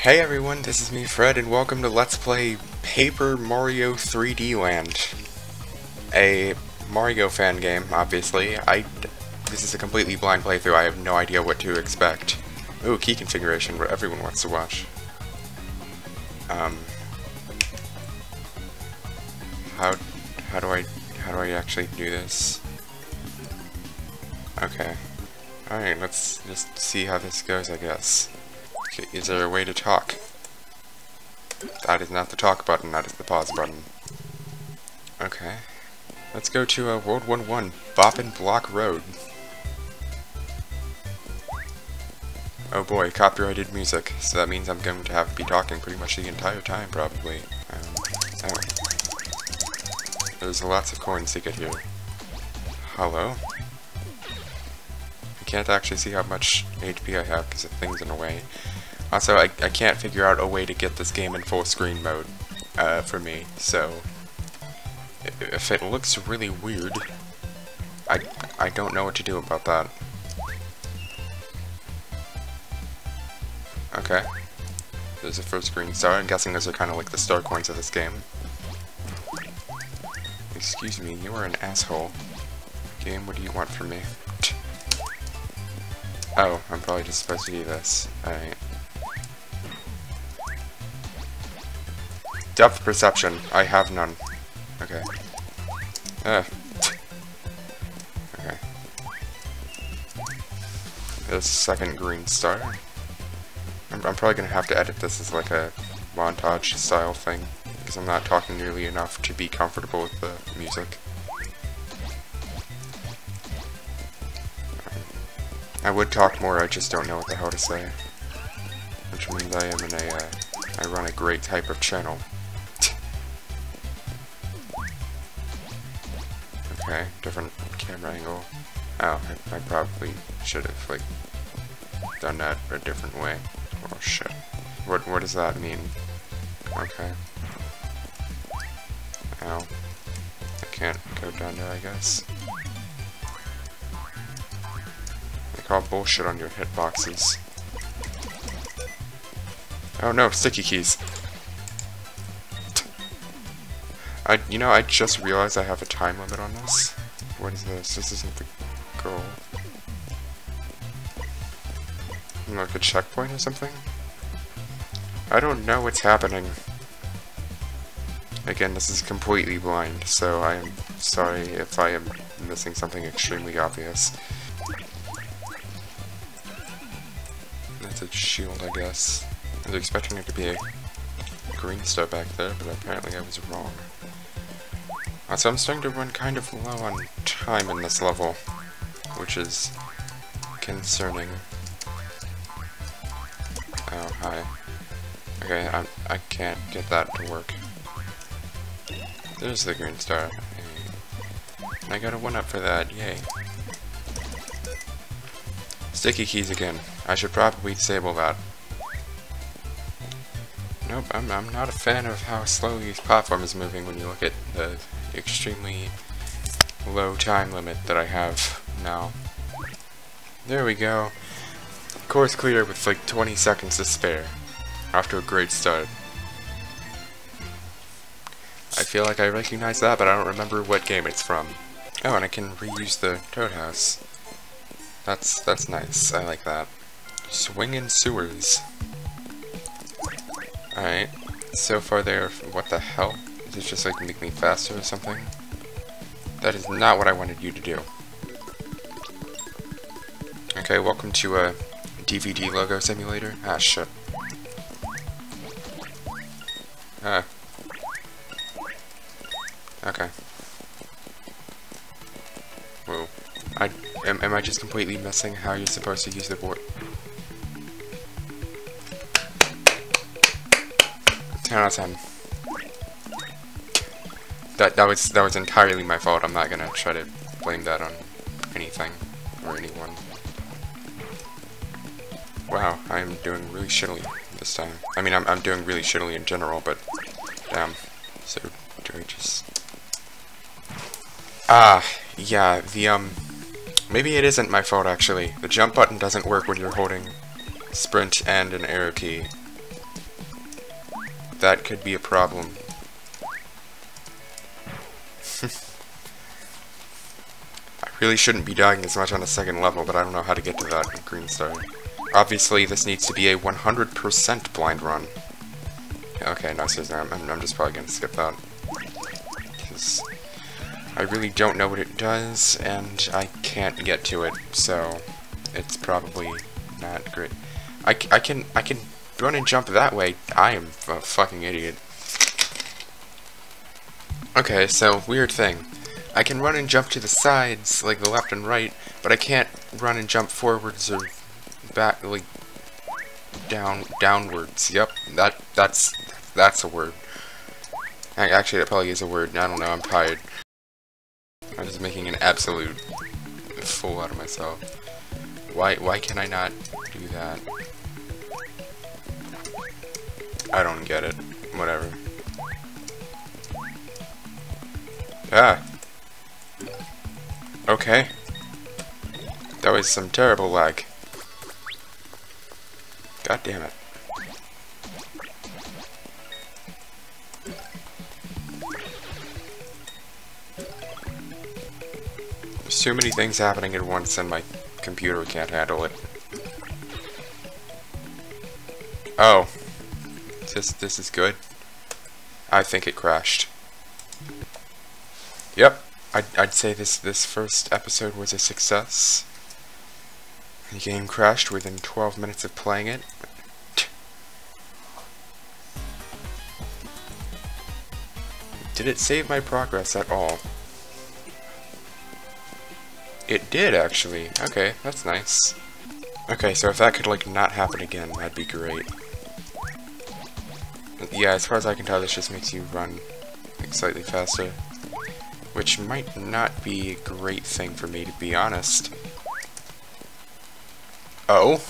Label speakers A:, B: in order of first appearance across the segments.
A: Hey everyone, this is me Fred and welcome to Let's Play Paper Mario 3D Land. A Mario fan game, obviously. I this is a completely blind playthrough, I have no idea what to expect. Ooh, key configuration, where everyone wants to watch. Um How how do I how do I actually do this? Okay. Alright, let's just see how this goes, I guess. Is there a way to talk? That is not the talk button, that is the pause button. Okay. Let's go to uh, World 1-1, Boppin' Block Road. Oh boy, copyrighted music, so that means I'm going to have to be talking pretty much the entire time, probably. Um, oh. There's lots of coins to get here. Hello? I can't actually see how much HP I have because the thing's in the way. Also, I, I can't figure out a way to get this game in full screen mode uh, for me, so if it looks really weird, I, I don't know what to do about that. Okay. There's a first green star. I'm guessing those are kind of like the star coins of this game. Excuse me, you are an asshole. Game, what do you want from me? Oh, I'm probably just supposed to do this. Alright. Depth perception. I have none. Okay. Uh. Okay. There's second green star. I'm, I'm probably gonna have to edit this as like a montage style thing, because I'm not talking nearly enough to be comfortable with the music. I would talk more, I just don't know what the hell to say. Which means I am in a, uh, I run a great type of channel. Okay, different camera angle. Oh, I, I probably should have, like, done that a different way. Oh shit. What, what does that mean? Okay. Ow. I can't go down there, I guess. They call bullshit on your hitboxes. Oh no, sticky keys. I, you know, I just realized I have a time limit on this. What is this? This isn't the goal. Like a checkpoint or something? I don't know what's happening. Again, this is completely blind, so I am sorry if I am missing something extremely obvious. That's a shield, I guess. I was expecting it to be a green star back there, but apparently I was wrong. So I'm starting to run kind of low on time in this level, which is concerning. Oh, hi. Okay, I, I can't get that to work. There's the green star. I got a 1-up for that, yay. Sticky keys again. I should probably disable that. Nope, I'm, I'm not a fan of how slowly this platform is moving when you look at the extremely low time limit that I have now. There we go. Course clear with like 20 seconds to spare. After a great start. I feel like I recognize that, but I don't remember what game it's from. Oh, and I can reuse the Toad House. That's that's nice. I like that. Swinging sewers. Alright. So far there, what the hell? Is it just like make me faster or something? That is not what I wanted you to do. Okay, welcome to a DVD logo simulator. Ah, shit. Ah. Okay. Whoa. I am, am I just completely missing how you're supposed to use the board? 10 out of 10. That, that was that was entirely my fault. I'm not gonna try to blame that on anything or anyone. Wow, I'm doing really shittily this time. I mean, I'm, I'm doing really shittily in general, but damn. So, do I just... Ah, yeah, the, um... Maybe it isn't my fault, actually. The jump button doesn't work when you're holding sprint and an arrow key. That could be a problem. I really shouldn't be dying as much on a second level, but I don't know how to get to that green star. Obviously, this needs to be a 100% blind run. Okay, no, seriously, I'm, I'm just probably to skip that. Because I really don't know what it does, and I can't get to it, so it's probably not great. I, I can I can run and jump that way. I am a fucking idiot. Okay, so weird thing. I can run and jump to the sides, like the left and right, but I can't run and jump forwards or back, like down downwards. Yep, that that's that's a word. Actually, that probably is a word. I don't know. I'm tired. I'm just making an absolute fool out of myself. Why why can I not do that? I don't get it. Whatever. Ah. Okay. That was some terrible lag. God damn it. There's too many things happening at once and my computer can't handle it. Oh. This, this is good. I think it crashed. Yep. I'd, I'd say this, this first episode was a success. The game crashed within 12 minutes of playing it. Did it save my progress at all? It did, actually. Okay, that's nice. Okay, so if that could, like, not happen again, that'd be great. Yeah, as far as I can tell, this just makes you run like, slightly faster. Which might not be a great thing for me, to be honest. Oh?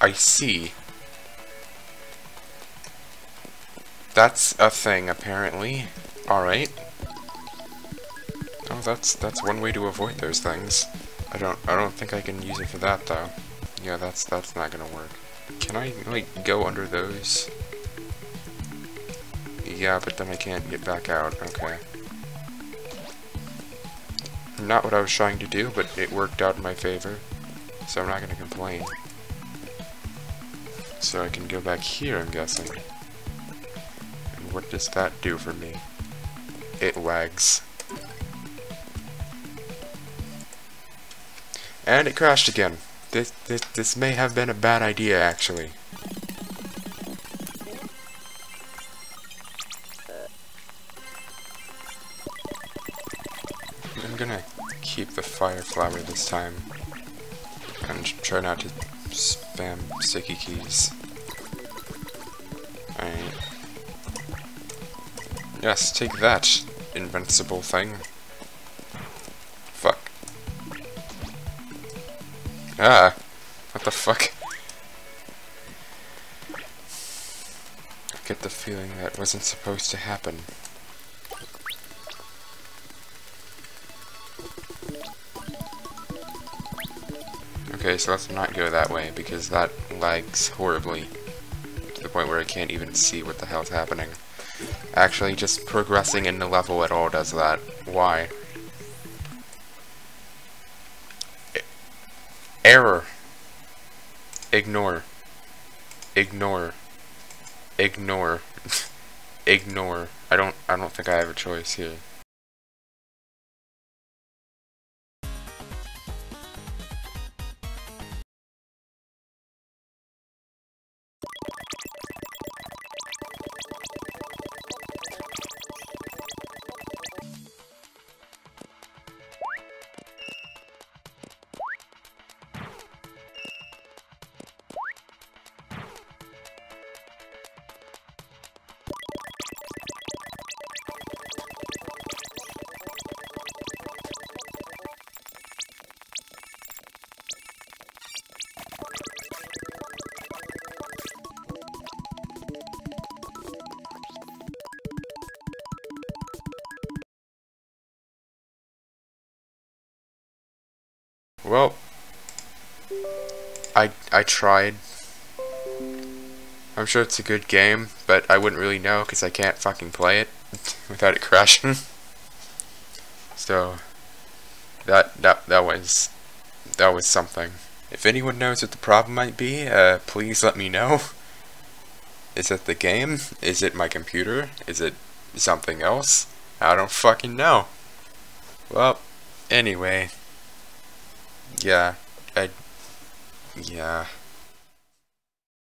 A: I see. That's a thing, apparently. Alright. Oh, that's that's one way to avoid those things. I don't I don't think I can use it for that though. Yeah, that's that's not gonna work. Can I like go under those? Yeah, but then I can't get back out. Okay. Not what I was trying to do, but it worked out in my favor. So I'm not gonna complain. So I can go back here, I'm guessing. And what does that do for me? It lags. And it crashed again. This, this, this may have been a bad idea, actually. I'm gonna keep the fire flower this time. And try not to spam sticky keys. Alright. Yes, take that, invincible thing. Ah, what the fuck? I get the feeling that wasn't supposed to happen. Okay, so let's not go that way, because that lags horribly. To the point where I can't even see what the hell's happening. Actually, just progressing in the level at all does that. Why? Error. Ignore. Ignore. Ignore. Ignore. I don't I don't think I have a choice here. Well, I I tried. I'm sure it's a good game, but I wouldn't really know because I can't fucking play it without it crashing. so that that that was that was something. If anyone knows what the problem might be, uh, please let me know. Is it the game? Is it my computer? Is it something else? I don't fucking know. Well, anyway. Yeah, I... Yeah.